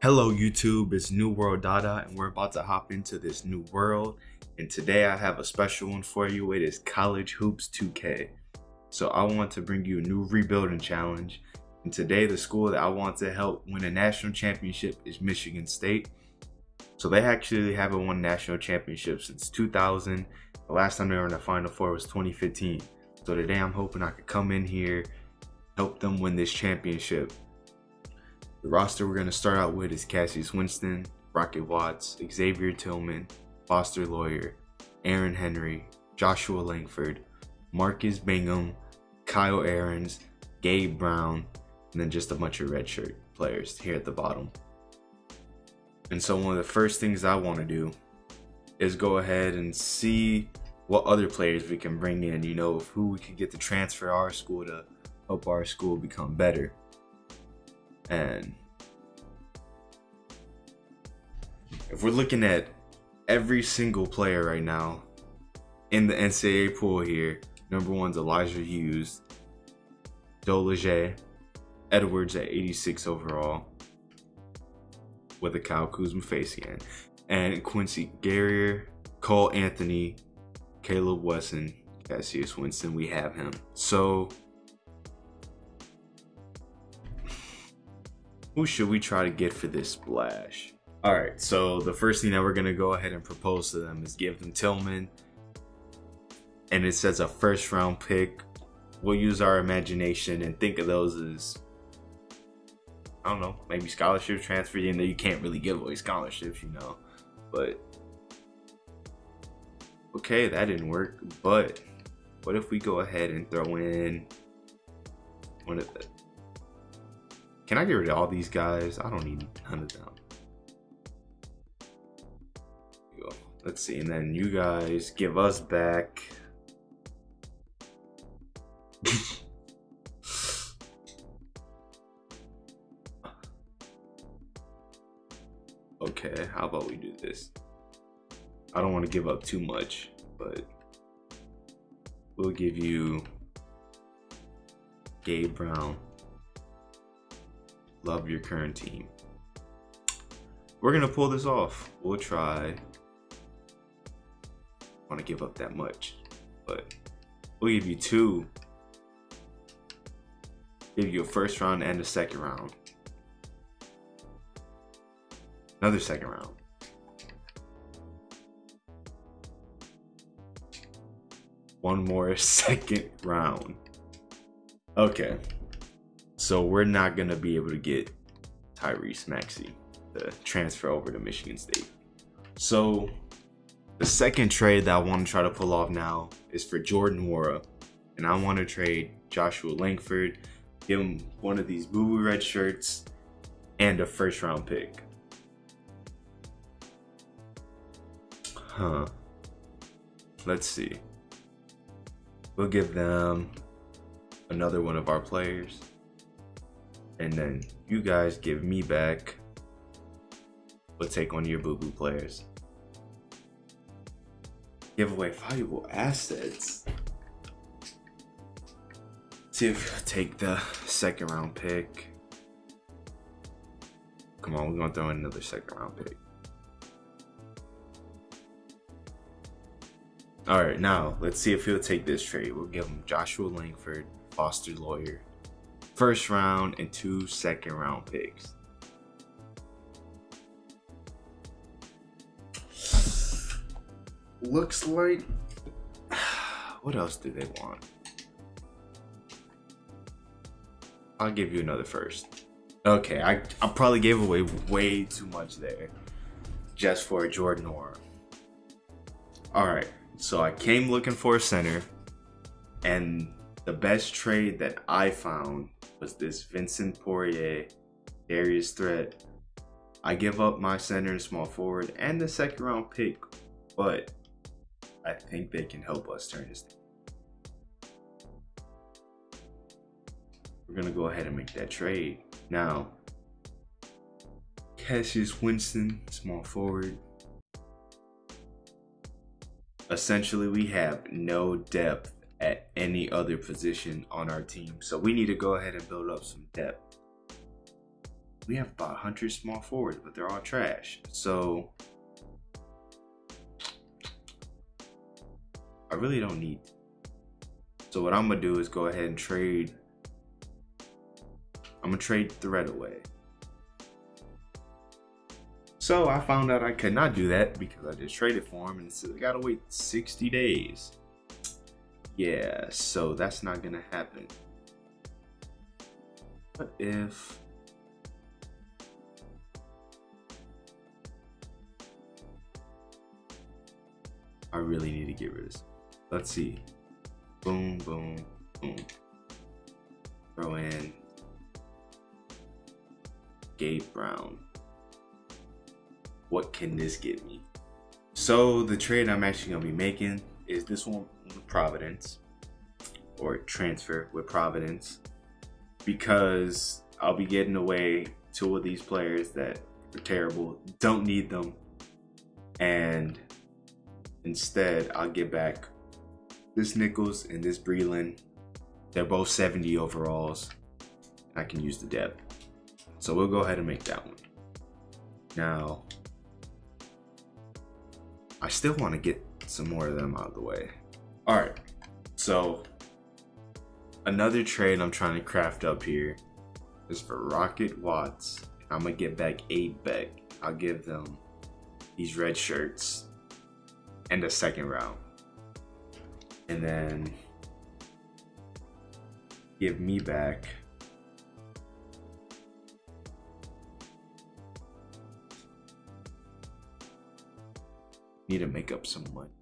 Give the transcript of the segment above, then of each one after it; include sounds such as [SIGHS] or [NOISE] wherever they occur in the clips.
Hello YouTube, it's New World Dada and we're about to hop into this new world and today I have a special one for you. It is College Hoops 2K. So I want to bring you a new rebuilding challenge and today the school that I want to help win a national championship is Michigan State. So they actually haven't won national championship since 2000. The last time they were in the Final Four was 2015. So today I'm hoping I could come in here, help them win this championship. The roster we're going to start out with is Cassius Winston, Rocket Watts, Xavier Tillman, Foster Loyer, Aaron Henry, Joshua Langford, Marcus Bingham, Kyle Ahrens, Gabe Brown, and then just a bunch of redshirt players here at the bottom. And so one of the first things I want to do is go ahead and see what other players we can bring in, you know, who we could get to transfer our school to help our school become better. And if we're looking at every single player right now in the NCAA pool here, number one's Elijah Hughes, Dolage, Edwards at 86 overall with a Kyle Kuzma face again, and Quincy Guerrier, Cole Anthony, Caleb Wesson, Cassius Winston. We have him. So who should we try to get for this splash? All right, so the first thing that we're gonna go ahead and propose to them is give them Tillman, and it says a first round pick. We'll use our imagination and think of those as I don't know, maybe scholarship transfer. You know, you can't really give away scholarships, you know, but okay, that didn't work. But what if we go ahead and throw in one of the can I get rid of all these guys? I don't need none of them. Let's see, and then you guys give us back. [LAUGHS] okay, how about we do this? I don't want to give up too much, but we'll give you Gabe Brown love your current team. We're gonna pull this off. We'll try. Want to give up that much, but we'll give you two. Give you a first round and a second round. Another second round. One more [LAUGHS] second round. Okay. So we're not gonna be able to get Tyrese Maxey to transfer over to Michigan State. So the second trade that I want to try to pull off now is for Jordan Nwora. And I want to trade Joshua Langford, give him one of these boo boo red shirts, and a first round pick. Huh. Let's see. We'll give them another one of our players and then you guys give me back we'll take one of your boo-boo players. Give away valuable assets. See if take the second round pick. Come on we're gonna throw in another second round pick. All right now let's see if he'll take this trade. We'll give him joshua langford foster loyer first round and two second round picks. Looks like. [SIGHS] What else do they want? I'll give you another first. Okay, I, I probably gave away way too much there just for a Jordan Nwora. Alright, so I came looking for a center, and the best trade that I found was this Vincent Poirier, Darius Threat. I give up my center and small forward and the second round pick, but I think they can help us turn this. Thing. We're gonna go ahead and make that trade. Now, Cassius Winston, small forward. Essentially, we have no depth at any other position on our team. So we need to go ahead and build up some depth. we have about 100 small forwards, but they're all trash. So I really don't need. So what I'm gonna do is go ahead and trade. I'm gonna trade Threat away. So I found out I could not do that because I just traded for him and I gotta wait 60 days. Yeah, so that's not gonna happen. What if I really need to get rid of this. Let's see. Boom, boom, boom. Throw in Gabe Brown. What can this get me? So the trade I'm actually gonna be making is this one Providence or transfer with Providence because I'll be getting away two of these players that are terrible, don't need them, and instead I'll get back this Nichols and this Breland. They're both 70 overalls. I can use the depth. So we'll go ahead and make that one. Now, I still want to get some more of them out of the way. All right, so another trade I'm trying to craft up here is for Rocket Watts. I'm gonna get back eight Beck. I'll give them these red shirts and a second round. And then give me back need to make up some money.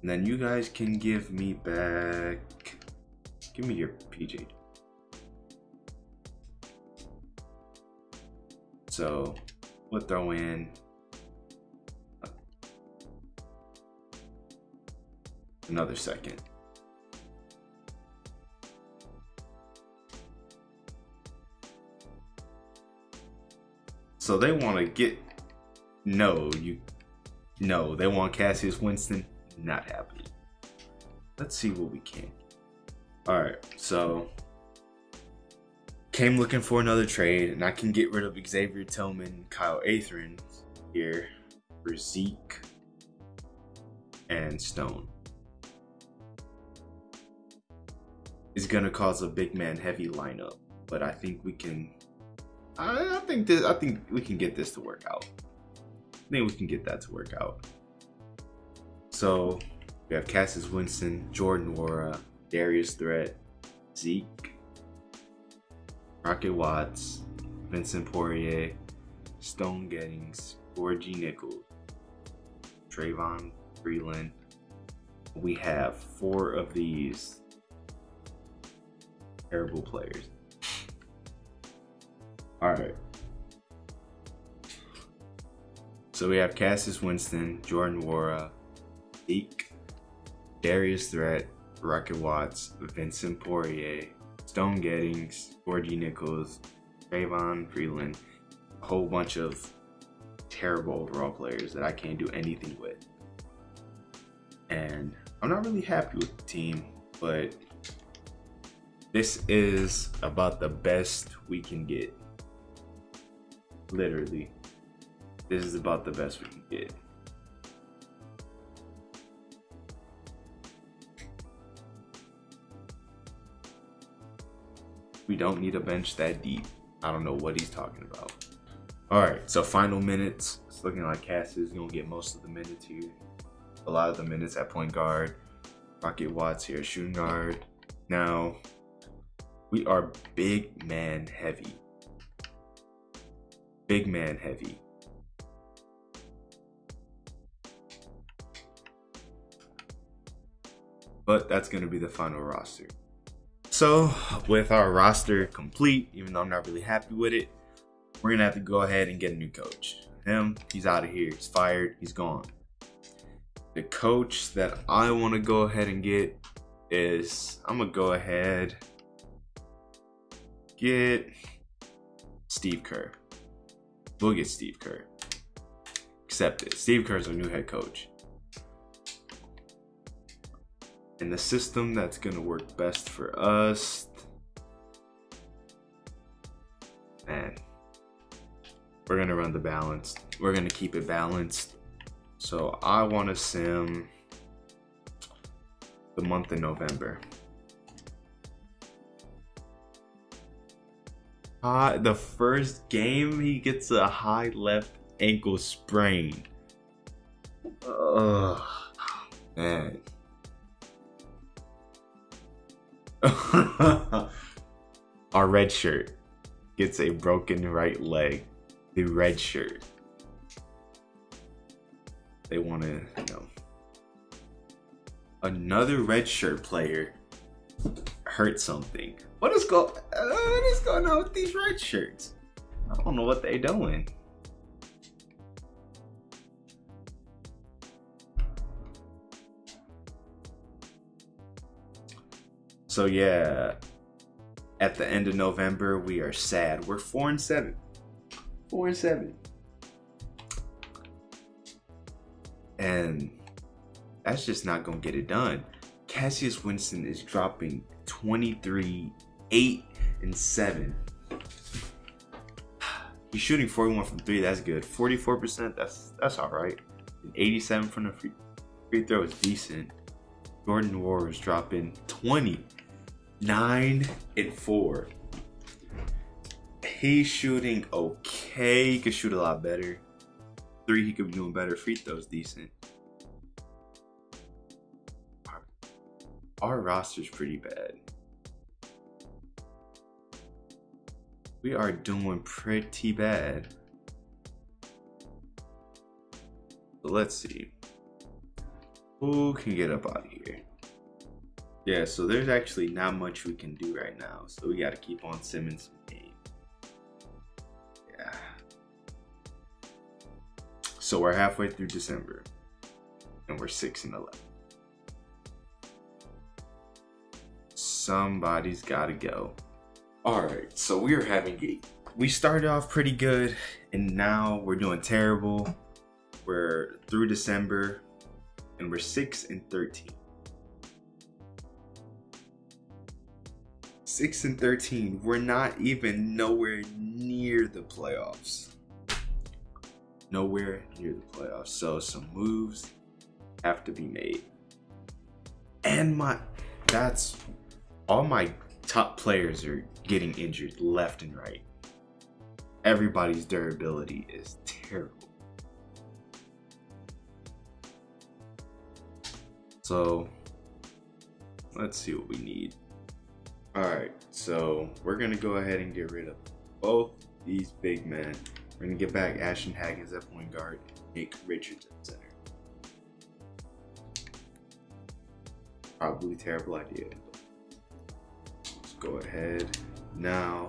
And then you guys can give me back. Give me your PJ. So we'll throw in another second. So they want to get no, you no, they want Cassius Winston not happening. Let's see what we can. All right, so came looking for another trade, and I can get rid of Xavier Tillman, Kyle Ahrens here for Zeke and Stone. It's gonna cause a big man heavy lineup, but I think we can. I, I think this. I think we can get this to work out. I think we can get that to work out. So we have Cassius Winston, Jordan Nwora, Darius Threat, Zeke, Rocket Watts, Vincent Poirier, Stone Gettings, Gorgie Nichols, Trayvon Breland. We have four of these terrible players. All right. So we have Cassius Winston, Jordan Nwora, Zeke, Darius Threat, Rocket Watts, Vincent Poirier, Stone Gettings, Gorgie Nichols, Trayvon Breland, a whole bunch of terrible overall players that I can't do anything with. And I'm not really happy with the team, but this is about the best we can get. Literally. This is about the best we can get. We don't need a bench that deep. I don't know what he's talking about. All right, so final minutes. It's looking like Cass is gonna get most of the minutes here. A lot of the minutes at point guard. Rocket Watts here, shooting guard. Now, we are big man heavy. Big man heavy. But that's gonna be the final roster. So with our roster complete, even though I'm not really happy with it, we're gonna have to go ahead and get a new coach. Him, he's out of here. He's fired. He's gone. The coach that I want to go ahead and get is I'm gonna go ahead get Steve Kerr. We'll get Steve Kerr. Accept it. Steve Kerr's our new head coach. And the system that's gonna work best for us. Man, we're gonna run the balance. We're gonna keep it balanced. So I want to sim the month of November. Uh, the first game he gets a high left ankle sprain. Ugh, man. [LAUGHS] Our red shirt gets a broken right leg. The red shirt. They want to, you know. Another red shirt player hurt something. What is go? Uh, what is going on with these red shirts? I don't know what they're doing. So yeah, at the end of November, we are sad. We're four and seven. Four and seven. And that's just not gonna get it done. Cassius Winston is dropping 23, 8, and 7. [SIGHS] He's shooting 41 from three, that's good. 44%, that's that's alright. 87 from the free, free throw is decent. Jordan Nwora is dropping 20, 9, and 4. He's shooting okay. He could shoot a lot better. Three, he could be doing better. Free throws decent. Our, our roster's pretty bad. We are doing pretty bad. Let's see. Who can get up out of here? Yeah, so there's actually not much we can do right now. So we got to keep on Simmons game. Yeah. So we're halfway through December, and we're six and eleven. Somebody's got to go. All right, so we are having a. We started off pretty good, and now we're doing terrible. We're through December, and we're six and thirteen. Six and thirteen. We're not even nowhere near the playoffs. Nowhere near the playoffs. So some moves have to be made. And my that's all my top players are getting injured left and right. Everybody's durability is terrible. So let's see what we need. All right, so we're gonna go ahead and get rid of both these big men. We're gonna get back Ashton Hagans at point guard, Nick Richards at center. Probably terrible idea. Let's go ahead now.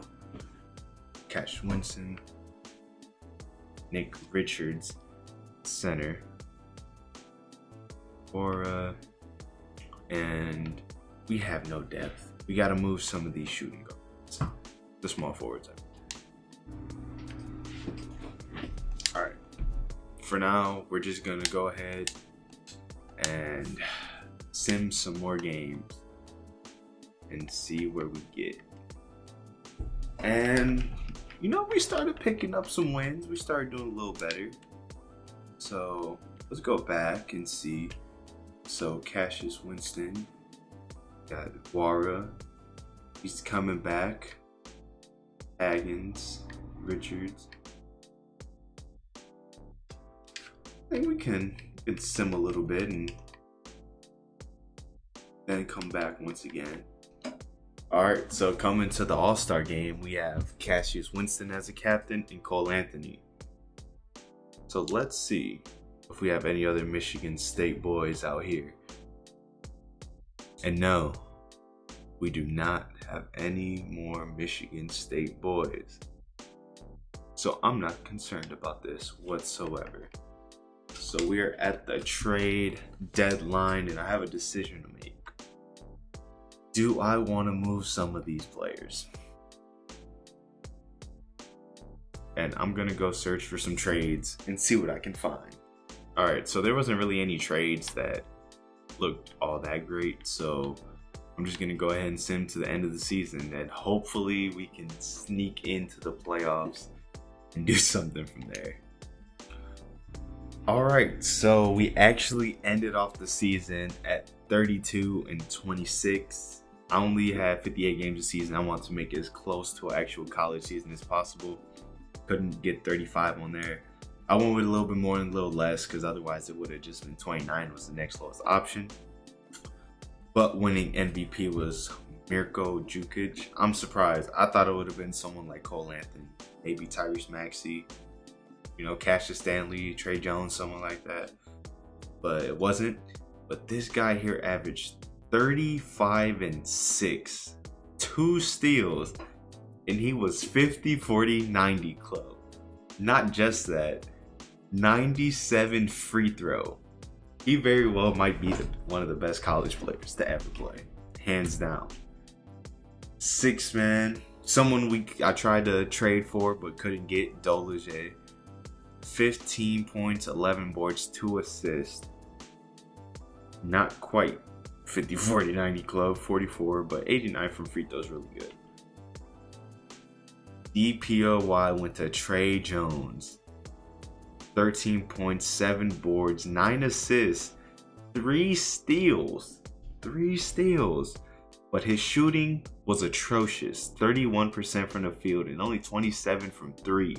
Cash Winston, Nick Richards, center. Aura, and we have no depth. We got to move some of these shooting guards, the small forwards. All right. For now, we're just gonna go ahead and sim some more games and see where we get. And you know, we started picking up some wins. We started doing a little better. So let's go back and see. So Cassius Winston got Nwora. He's coming back. Hagans, Richards. I think we can, can sim a little bit and then come back once again. All right, so coming to the All Star game, we have Cassius Winston as a captain and Cole Anthony. So let's see if we have any other Michigan State boys out here. And no, we do not have any more Michigan State boys. So I'm not concerned about this whatsoever. So we are at the trade deadline, and I have a decision to make. Do I want to move some of these players? And I'm gonna go search for some trades and see what I can find. Alright, so there wasn't really any trades that looked all that great. So I'm just gonna go ahead and sim to the end of the season, and hopefully we can sneak into the playoffs and do [LAUGHS] something from there. All right, so we actually ended off the season at 32 and 26. I only had 58 games a season. I want to make it as close to an actual college season as possible. Couldn't get 35 on there. I went with a little bit more and a little less because otherwise it would have just been 29 was the next lowest option. But winning MVP was Mirko Jukic. I'm surprised. I thought it would have been someone like Cole Anthony, maybe Tyrese Maxey, you know, Cassius Stanley, Tre Jones, someone like that. But it wasn't. But this guy here averaged 35 and 6, two steals, and he was 50 40 90 club. Not just that, 97 free throw. He very well might be the, one of the best college players to ever play, hands down. Six man, someone we I tried to trade for but couldn't get Dolage. 15 points, 11 boards, 2 assists. Not quite 50, 40, 90 club, 44, but 89 from free throws really good. DPOY went to Tre Jones. 13.7 boards, 9 assists, 3 steals. 3 steals. But his shooting was atrocious 31% from the field and only 27 from 3.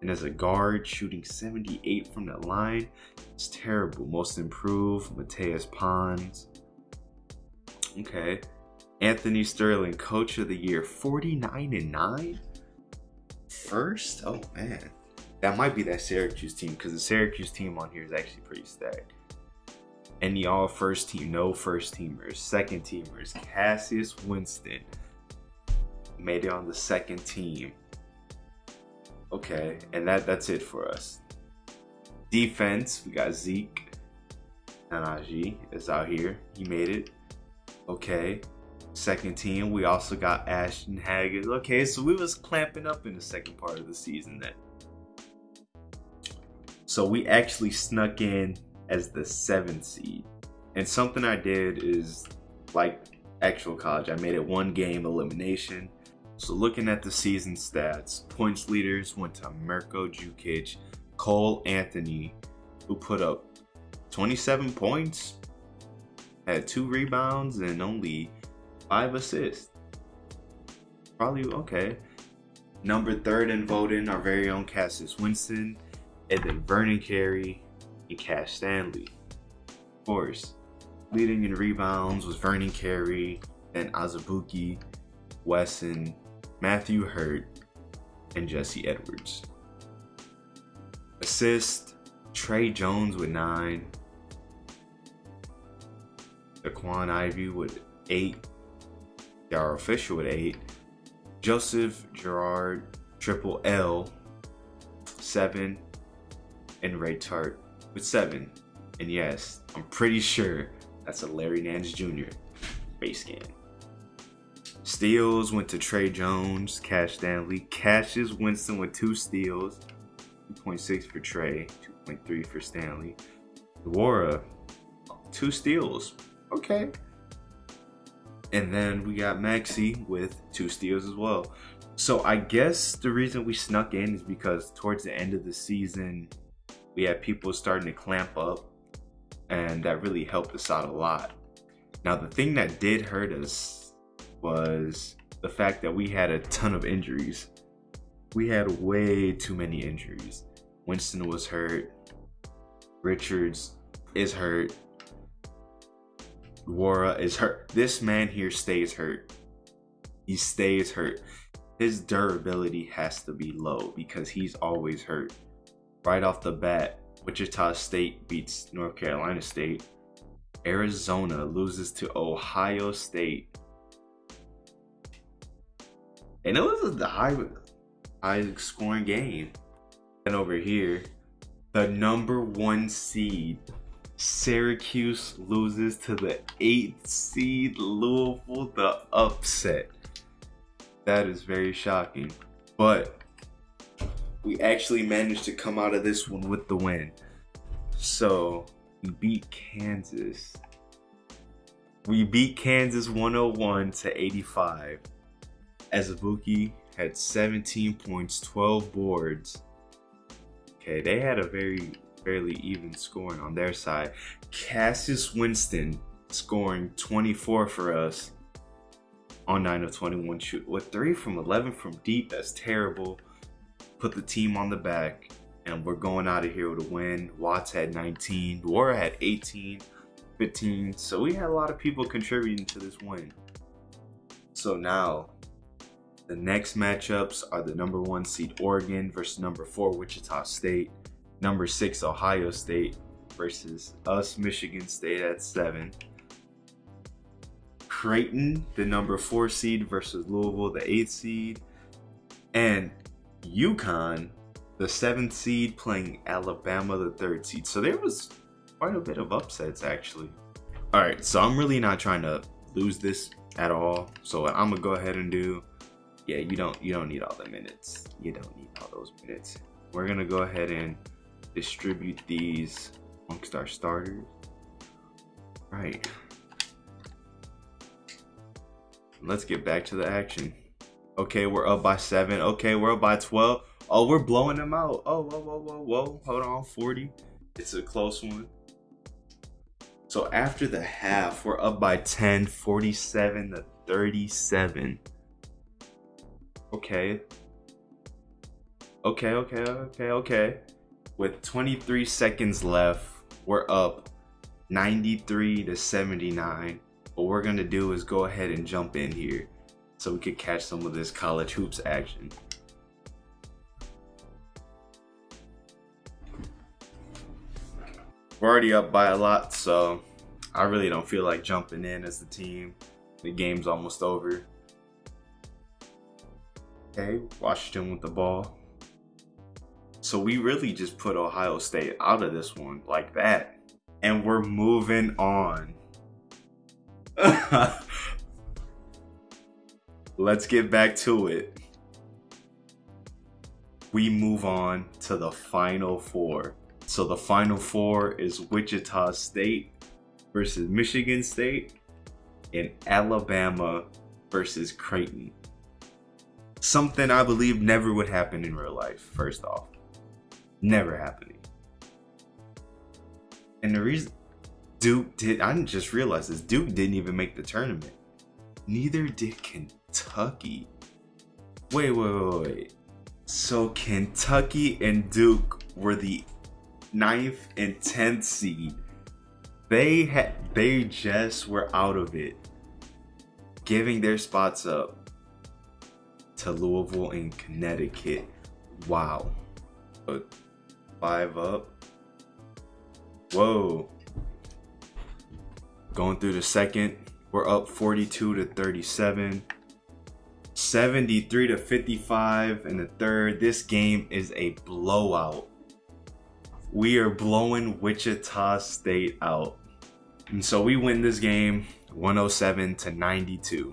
And as a guard, shooting 78 from the line, it's terrible. Most improved, Matheus Pons. Okay. Anthony Sterling, coach of the year, 49 and 9. First? Oh man. That might be that Syracuse team because the Syracuse team on here is actually pretty stacked. And the all first team, no first teamers, second teamers. Cassius Winston made it on the second team. Okay, and that that's it for us. Defense, we got Zeke. Nnaji is out here. He made it. Okay. Second team, we also got Ashton Haggard. Okay, so we was clamping up in the second part of the season then. So we actually snuck in as the seventh seed. And something I did is like actual college. I made it one game elimination. So looking at the season stats, points leaders went to Mirko Jukic, Cole Anthony, who put up 27 points, had two rebounds, and only five assists. Probably okay. Number third in voting, our very own Cassius Winston, and then Vernon Carey and Cash Stanley. Of course, leading in rebounds was Vernon Carey and Azubuike, Wesson, Matthew Hurt, and Jesse Edwards. Assist, Tre Jones with nine. Jaquan Ivy with eight. Yara Fisher with eight. Joseph Girard triple L, seven. And Ray Tart with seven. And yes, I'm pretty sure that's a Larry Nance Jr. base scan. Steals went to Tre Jones, Cash Stanley. Cassius Winston with two steals, 2.6 for Trey, 2.3 for Stanley. Nwora, two steals. Okay. And then we got Maxey with two steals as well. So I guess the reason we snuck in is because towards the end of the season, we had people starting to clamp up, and that really helped us out a lot. Now, the thing that did hurt us was the fact that we had a ton of injuries. We had way too many injuries. Winston was hurt. Richards is hurt. Nwora is hurt. This man here stays hurt. He stays hurt. His durability has to be low because he's always hurt. Right off the bat, Wichita State beats North Carolina State. Arizona loses to Ohio State and it was the high, high scoring game. And over here, the number one seed, Syracuse loses to the eighth seed Louisville, the upset. That is very shocking. But we actually managed to come out of this one with the win. So we beat Kansas We beat Kansas 101 to 85. Azubuike had 17 points, 12 boards. Okay, they had a very fairly even scoring on their side. Cassius Winston scoring 24 for us on 9 of 21 shoot with 3 from 11 from deep. That's terrible. Put the team on the back and we're going out of here with a win. Watts had 19, Nwora had 18, 15. So we had a lot of people contributing to this win. So now the next matchups are the number one seed Oregon versus number four Wichita State, number six Ohio State versus us Michigan State at seven. Creighton, the number four seed versus Louisville, the eighth seed, and UConn, the seventh seed, playing Alabama, the third seed. So there was quite a bit of upsets actually. All right, so I'm really not trying to lose this at all. So what I'm gonna go ahead and do yeah, you don't you don't need all the minutes. You don't need all those minutes. We're gonna go ahead and distribute these amongst our starters. Right. Let's get back to the action. Okay, we're up by seven. Okay, we're up by 12. Oh, we're blowing them out. Oh, whoa, whoa, whoa, whoa. Hold on, 40. It's a close one. So after the half, we're up by 10, 47 to 37. Okay. Okay, okay, okay, okay. With 23 seconds left, we're up 93 to 79. What we're gonna do is go ahead and jump in here so we could catch some of this college hoops action. We're already up by a lot, so I really don't feel like jumping in as the team. The game's almost over. Okay, Washington with the ball. So we really just put Ohio State out of this one like that. And we're moving on. [LAUGHS] Let's get back to it. We move on to the final four. So the final four is Wichita State versus Michigan State and Alabama versus Creighton something I believe never would happen in real life, first off. Never happening. And the reason Duke did, I just realized this Duke didn't even make the tournament. Neither did Kentucky. Wait, wait, wait, wait. So Kentucky and Duke were the ninth and tenth seed. They had they just were out of it, giving their spots up to Louisville and Connecticut. Wow. But five up. Whoa. Going through the second, we're up 42 to 37. 73 to 55 in the third. This game is a blowout. We are blowing Wichita State out. And so we win this game 107 to 92.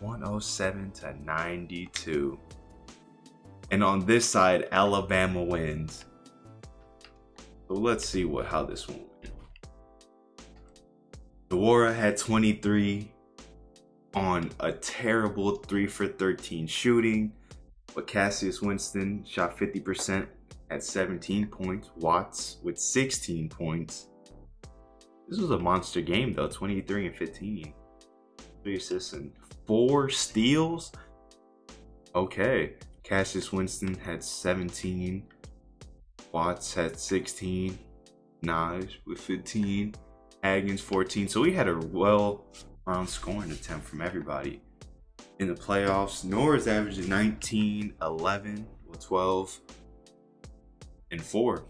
107 to 92. And on this side, Alabama wins. So let's see what how this one went. Nwora had 23 on a terrible 3 for 13 shooting. But Cassius Winston shot 50% at 17 points. Watts with 16 points. This was a monster game though, 23 and 15. Three assists and four steals. Okay. Cassius Winston had 17. Watts had 16. Naj with 15. Hagans 14. So we had a well round scoring attempt from everybody. In the playoffs, Norris averaging 19, 11, 12, and 4.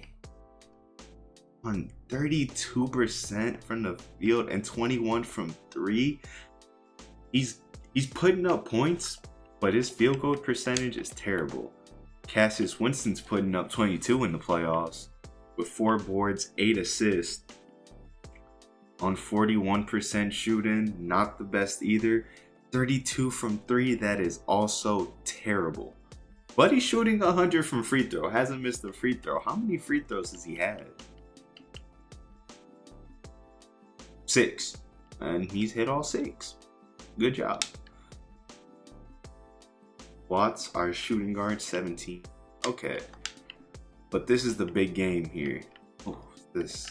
On 32% from the field and 21 from 3. He's He's putting up points, but his field goal percentage is terrible. Cassius Winston's putting up 22 in the playoffs with four boards, eight assists on 41% shooting, not the best either. 32 from three, that is also terrible. But he's shooting 100 from free throw, hasn't missed a free throw. How many free throws has he had? six. And he's hit all six. Good job. Watts, our shooting guard, 17. Okay. But this is the big game here. Oh, this.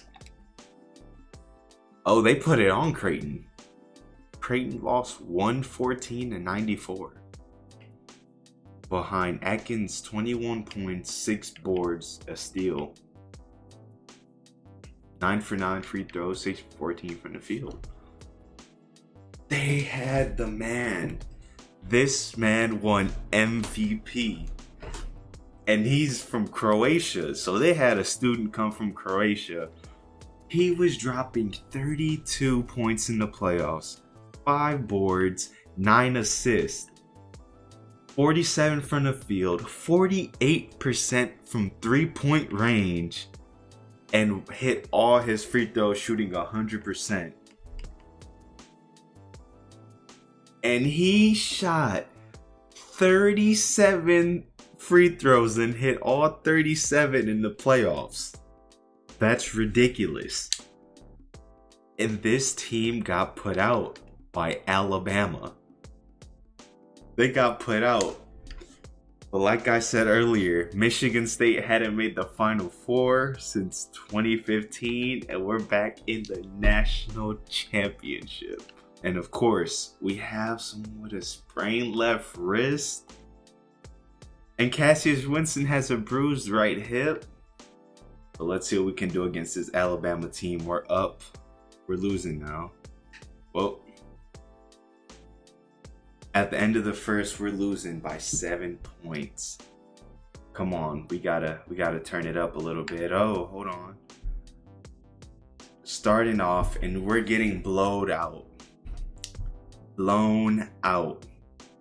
Oh, they put it on Creighton. Creighton lost 114 to 94. Behind Atkins 21.6 boards, a steal. 9 for 9 free throws, 6 for 14 from the field. They had the man. This man won MVP. And he's from Croatia. So they had a student come from Croatia. He was dropping 32 points in the playoffs, 5 boards, 9 assists. 47 from the field, 48% from three point range, and hit all his free throws shooting 100%. And he shot 37 free throws and hit all 37 in the playoffs. That's ridiculous. And this team got put out by Alabama. They got put out but like I said earlier, Michigan State hadn't made the Final Four since 2015, and we're back in the national championship. And of course, we have someone with a sprained left wrist. And Cassius Winston has a bruised right hip. Let's see what we can do against this Alabama team. We're up. We're losing now. Well, at the end of the first, we're losing by seven points. Come on, we gotta we gotta turn it up a little bit. Oh, hold on. Starting off, and we're getting blowed out. Blown out.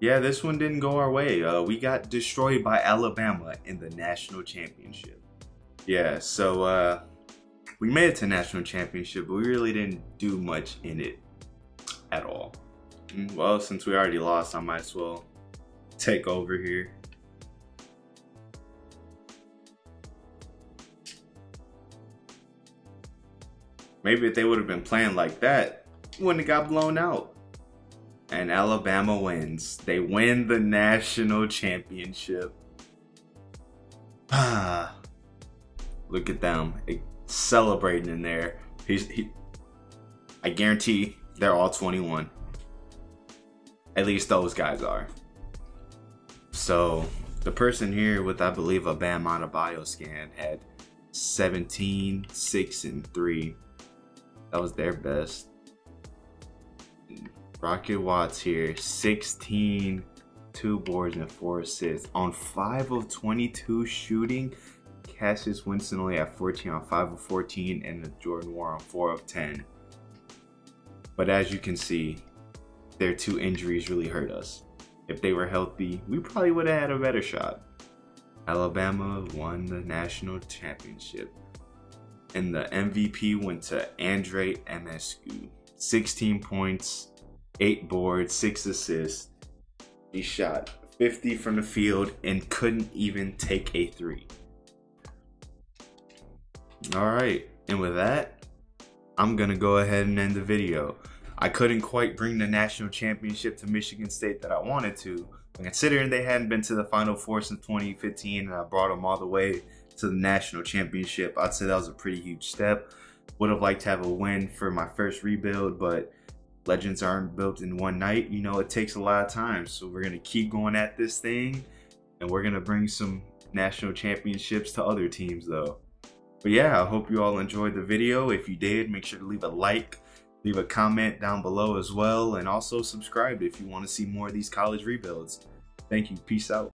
Yeah, this one didn't go our way. Uh, we got destroyed by Alabama in the national championship. Yeah, so uh, we made it to national championship, but we really didn't do much in it at all. Mm, well, since we already lost, I might as well take over here. Maybe if they would have been playing like that, wouldn't have got blown out. And Alabama wins. They win the national championship. [SIGHS] Ah, look at them eh, celebrating in there. He's, he, I guarantee they're all 21. At least those guys are. So the person here with I believe a Bam Adebayo scan had 17, 6, and 3. That was their best. Rocket Watts here, 16, 2 boards and 4 assists. On 5 of 22 shooting, Cassius Winston only at 14 on 5 of 14, and Jordan Nwora on 4 of 10. But as you can see, their two injuries really hurt us. If they were healthy, we probably would have had a better shot. Alabama won the national championship. And the MVP went to Andre Ionescu. 16 points, 8 boards, 6 assists. He shot 50 from the field and couldn't even take a 3. Alright, and with that, I'm gonna go ahead and end the video. I couldn't quite bring the national championship to Michigan State that I wanted to. But considering they hadn't been to the Final Four since 2015 and I brought them all the way to the national championship, I'd say that was a pretty huge step. Would have liked to have a win for my first rebuild, but legends aren't built in one night. You know, it takes a lot of time. So we're going to keep going at this thing and we're going to bring some national championships to other teams though. But yeah, I hope you all enjoyed the video. If you did, make sure to leave a like Leave a comment down below as well, and also subscribe if you want to see more of these college rebuilds. Thank you. Peace out.